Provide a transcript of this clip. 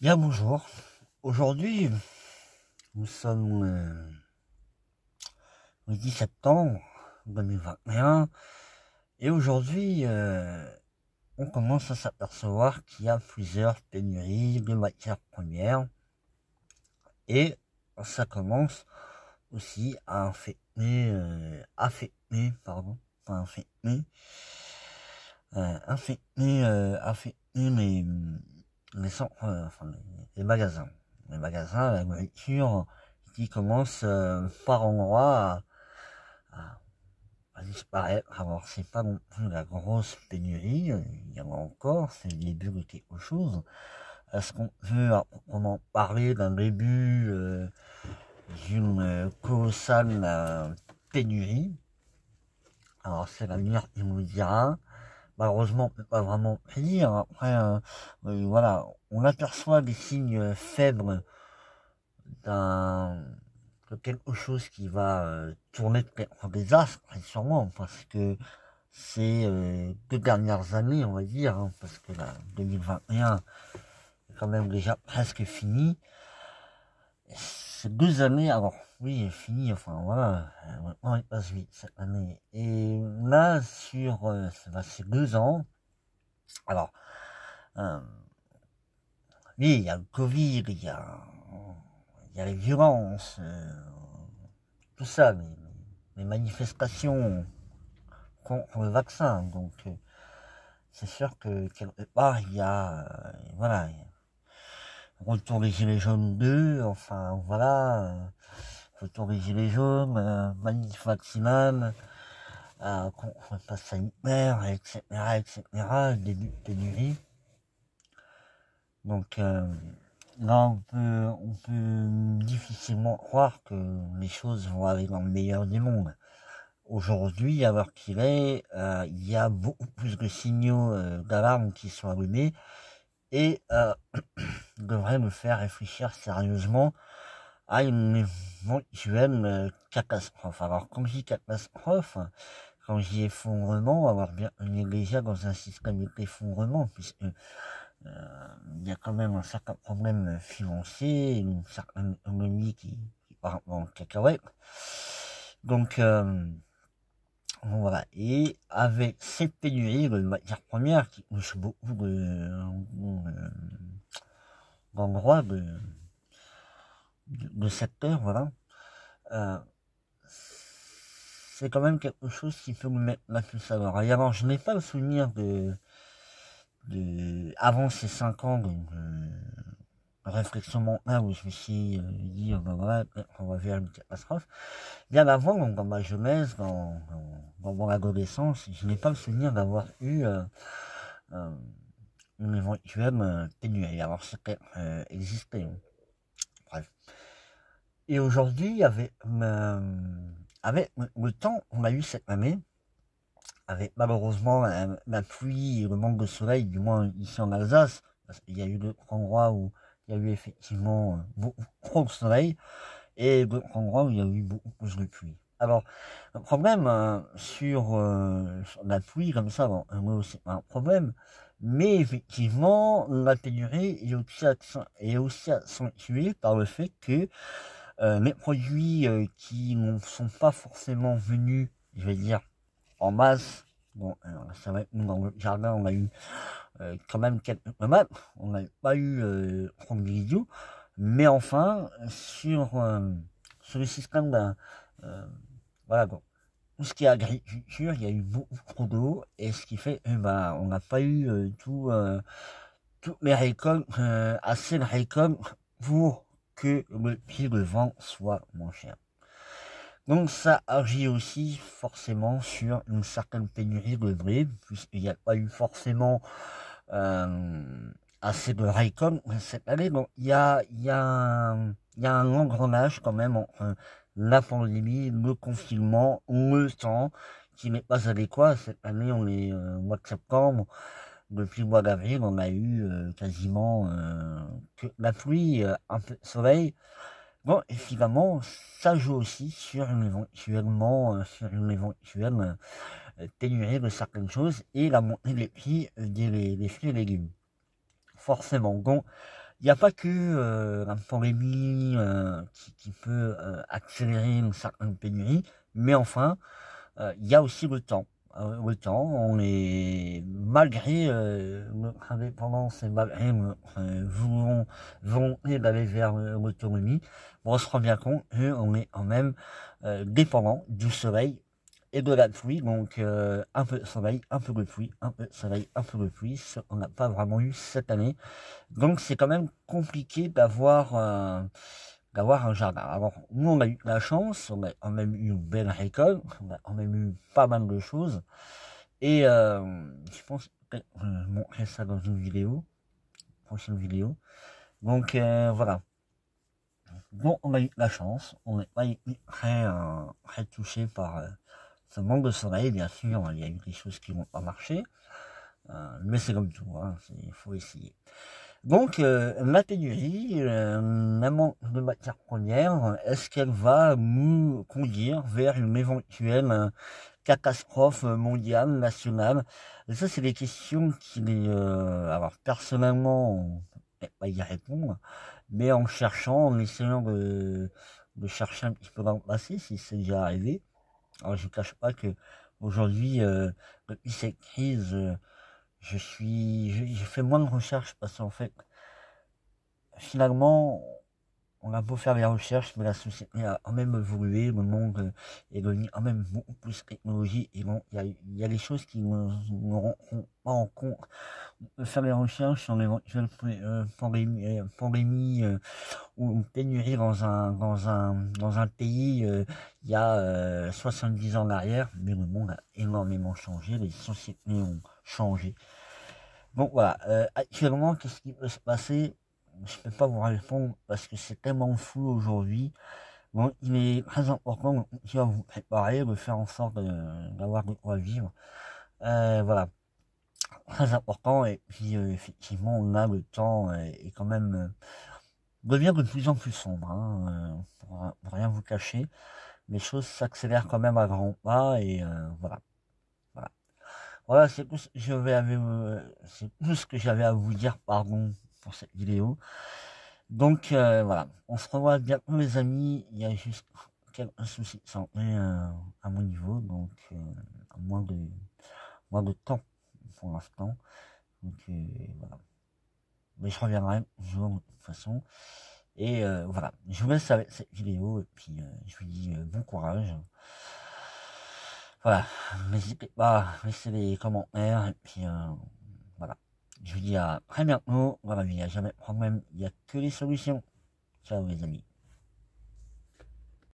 Bien bonjour. Aujourd'hui, nous sommes euh, le 10 septembre 2021 et aujourd'hui, euh, on commence à s'apercevoir qu'il y a plusieurs pénuries de matières premières et ça commence aussi à infecter, euh, affecter, pardon, pas infecter, euh, affecter les, euh, les, magasins, les magasins, la nourriture qui commence euh, par endroit à, disparaître. Alors c'est pas non plus la grosse pénurie, il y en a encore, c'est le début de quelque chose. Est-ce qu'on peut à proprement parler d'un début euh, d'une colossale pénurie? Alors c'est l'avenir qui nous dira. Malheureusement, on peut pas vraiment prédire. Après, euh, euh, voilà, on aperçoit des signes faibles d'un de quelque chose qui va euh, tourner en désastre, très sûrement, parce que ces euh, deux dernières années, on va dire, hein, parce que la 2021 est quand même déjà presque fini. Deux années, alors oui, fini, enfin voilà, maintenant il passe vite cette année. Et là, sur euh, ces deux ans, alors, euh, oui, il y a le Covid, il y a, il y a les violences, euh, tout ça, les, manifestations contre le vaccin. Donc, euh, c'est sûr que quelque part, il y a, voilà, il y a retour des gilets jaunes 2, enfin, voilà, euh, retour des gilets jaunes, euh, manif vaccinale, euh, contre le pass sanitaire, etc., etc., début de pénurie. Donc, euh, là, on peut, difficilement croire que les choses vont aller dans le meilleur des mondes. Aujourd'hui, à l'heure qu'il est, il y a beaucoup plus de signaux d'alarme qui sont allumés et euh, devrait me faire réfléchir sérieusement à une éventuelle euh, catastrophe. Alors, quand je dis catastrophe, quand je dis effondrement, alors bien, on est déjà dans un système d'effondrement, puisque euh, il y a quand même un certain problème financier, une certaine économie qui, qui part en cacahuète. Donc, euh, voilà. Et avec cette pénurie de matières premières qui touche beaucoup de, de- d'endroits, de, de, secteurs, voilà, euh, c'est quand même quelque chose qui peut me mettre la puce à l'oreille. Je n'ai pas le souvenir de, de, avant ces cinq ans de, de réflexion mentale où je me suis euh, dit, oh, va vers une catastrophe. Bien avant, donc, dans ma jeunesse, dans, dans, mon adolescence, je n'ai pas le souvenir d'avoir eu euh, une éventuelle pénurie. Alors, peut-être euh, existé. hein. Bref. Et aujourd'hui, avec, avec le- temps qu'on a eu cette année, avec malheureusement la, pluie et le manque de soleil, du moins ici en Alsace, parce qu'il y a eu d'autres endroits où il y a eu effectivement euh, beaucoup trop de soleil, et d'autres endroits où il y a eu beaucoup plus de pluie. Alors, le problème euh, sur, euh, sur la pluie comme ça, bon, c'est pas un problème, mais effectivement, la pénurie est aussi, accentuée par le fait que euh, les produits qui ne sont pas forcément venus, je vais dire, en masse, bon, c'est vrai que nous, dans le jardin, on a eu euh, quand même quelques tomates, on n'a pas eu euh, de grillons, mais enfin, sur, euh, sur le système d'un, euh, voilà, tout ce qui est agriculture, il y a eu beaucoup trop d'eau, et ce qui fait que, ben, on n'a pas eu tout, toutes les récoltes, assez de récoltes pour que le prix de vente soit moins cher. Donc ça agit aussi forcément sur une certaine pénurie de blé, puisqu'il n'y a pas eu forcément assez de récoltes cette année. Donc il y a, y, a y a un engrenage quand même entre la pandémie, le confinement, le temps qui n'est pas adéquat. Cette année, on est euh, au mois de septembre. Depuis le mois d'avril, on a eu euh, quasiment euh, que la pluie, un peu de soleil. Bon, évidemment, ça joue aussi sur une éventuellement, sur une éventuelle pénurie de certaines choses et la montée des prix euh, des, fruits et légumes. Forcément. Donc, il n'y a pas que la pandémie qui, qui, peut accélérer une certaine pénurie, mais enfin, il y a aussi le temps. le temps, on est malgré notre indépendance et malgré notre volonté d'aller vers l'autonomie, on se rend bien compte qu'on est quand même dépendant du soleil et de la pluie, donc euh, un peu de soleil, un peu de pluie, un peu de soleil, un peu de pluie, on n'a pas vraiment eu cette année. Donc c'est quand même compliqué d'avoir euh, d'avoir un jardin. Alors nous on a eu la chance, on a même eu une belle récolte, on a eu pas mal de choses. Et euh, je pense que je vais montrer ça dans une vidéo, prochaine vidéo. Donc voilà. Bon, on a eu la chance, on n'est pas très touché par ce manque de soleil, bien sûr, il y a eu des choses qui n'ont pas marché, euh, mais c'est comme tout, hein, il faut essayer. Donc, euh, la pénurie, euh, manque de matières premières, est-ce qu'elle va nous conduire vers une éventuelle euh, catastrophe mondiale, nationale? Ça, c'est des questions qui, les, alors personnellement, on peut pas y répondre, mais en cherchant, en essayant de, de chercher un petit peu dans le passé, si c'est déjà arrivé, alors je ne cache pas que aujourd'hui, euh, depuis cette crise, euh, je suis, j'ai fait moins de recherches parce qu'en fait, finalement, on a beau faire des recherches, mais la société a quand même évolué, le monde est devenu quand même beaucoup plus technologie, et bon, il y a, des choses qui ne nous rendront pas en compte. On peut faire des recherches sur l'éventuelle euh, pandémie, euh, pandémie euh, ou pénurie dans un, dans un, dans un pays il y a 70 ans en arrière, mais le monde a énormément changé, les sociétés ont changé. Donc voilà, actuellement, qu'est-ce qui peut se passer? Je ne peux pas vous répondre parce que c'est tellement fou aujourd'hui. Bon, il est très important de vous préparer, de faire en sorte d'avoir de quoi vivre. Euh, voilà. Très important. Et puis, euh, effectivement, on a le temps et, quand même euh, devient de plus en plus sombre. Hein, pour, rien vous cacher. Les choses s'accélèrent quand même à grands pas et voilà. Voilà. Voilà, c'est tout ce que j'avais à vous dire, pardon, cette vidéo. Donc euh, voilà, on se revoit bientôt les amis, il y a juste quelques soucis de santé euh, à mon niveau, donc euh, moins de moins de temps pour l'instant. Donc voilà. Mais je reviendrai toujours de toute façon. Et voilà, je vous laisse avec cette vidéo et puis je vous dis bon courage. Voilà, n'hésitez pas à laisser des commentaires et puis. Je dis à très bientôt. Voilà, il n'y a jamais de problème. Il n'y a que les solutions. Ciao les amis.